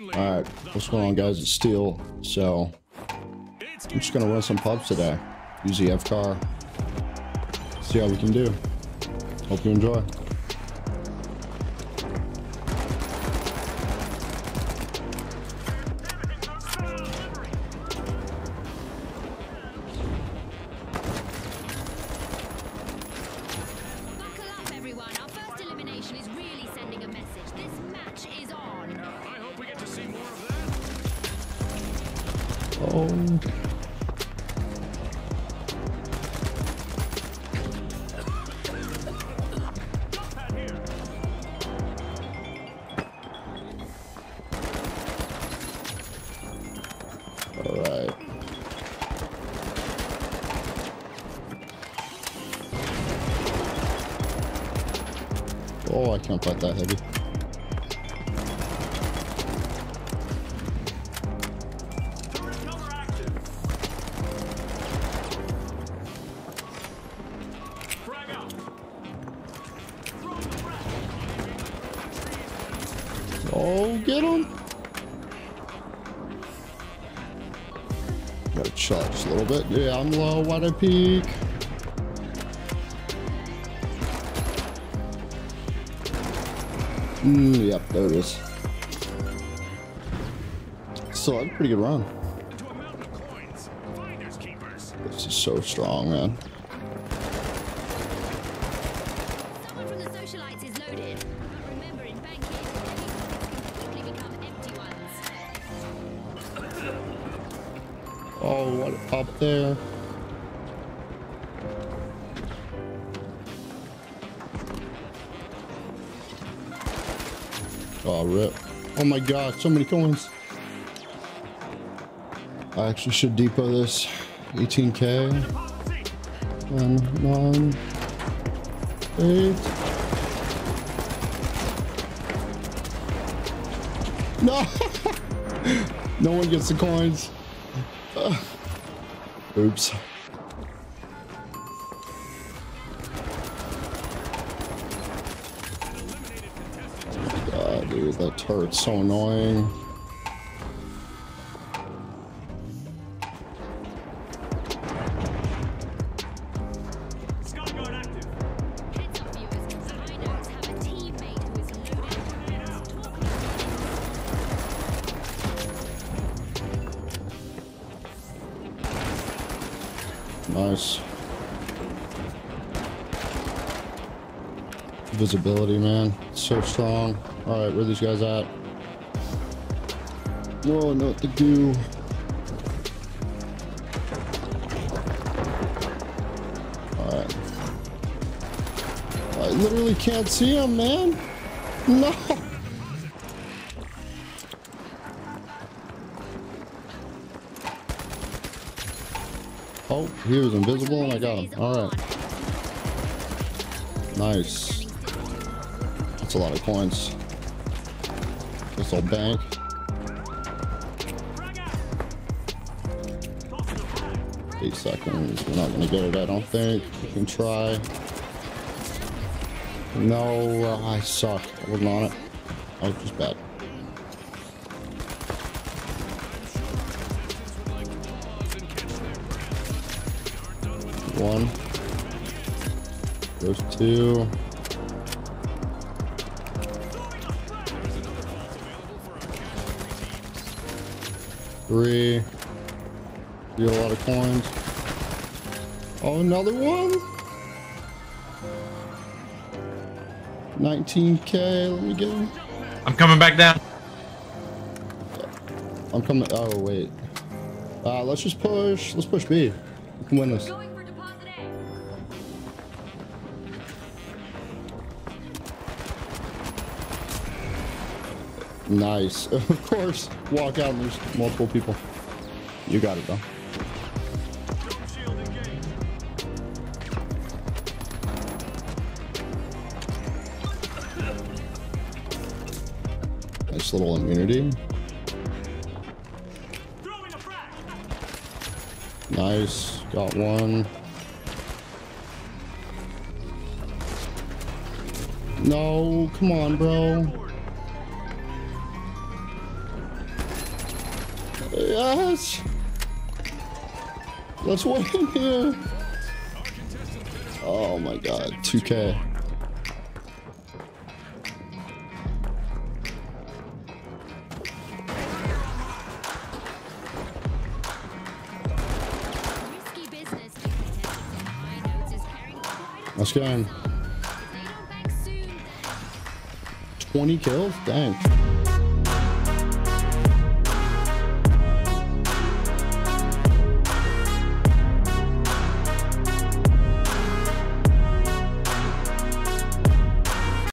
All right, what's going on, guys? It's Steele. So, I'm just gonna run some pubs today. Use the FCAR. See how we can do. Hope you enjoy. Buckle up, everyone. Our first elimination is really sending a message. This match is Oh, I can't fight that heavy. Oh, get him. Gotta chill just a little bit. Yeah, I'm low. Why'd I peek? Mm, yep, there it is. Still had a pretty good run. This is so strong, man. Someone from the socialites is loaded. Oh, what up there? Oh, rip. Oh my god, so many coins. I actually should depot this. 18k. Policy. 10, 9, 8. No! no one gets the coins. Ugh. Oops. God, dude, that turret's so annoying. Nice. Visibility, man. So strong. All right, where are these guys at? Whoa, not the goo. All right. I literally can't see him, man. No. Oh, he was invisible and I got him. All right. Nice. That's a lot of coins. This old bank. Eight seconds. We're not gonna get it, I don't think. We can try. No, uh, I suck. I wasn't on it. I was just bad. One. There's two. Three. Get a lot of coins. Oh, another one. 19k. Let me get him. I'm coming back down. I'm coming. Oh wait. Uh, let's just push. Let's push B. We can win this. Nice. Of course. Walk out and there's multiple people. You got it though. Nice little immunity. Nice. Got one. No, come on, bro. Yes. Let's win here. Oh my god. 2K. Risky business. I notice carrying quite a Let's go. If they don't bank soon, then 20 kills? Dang.